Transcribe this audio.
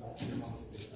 to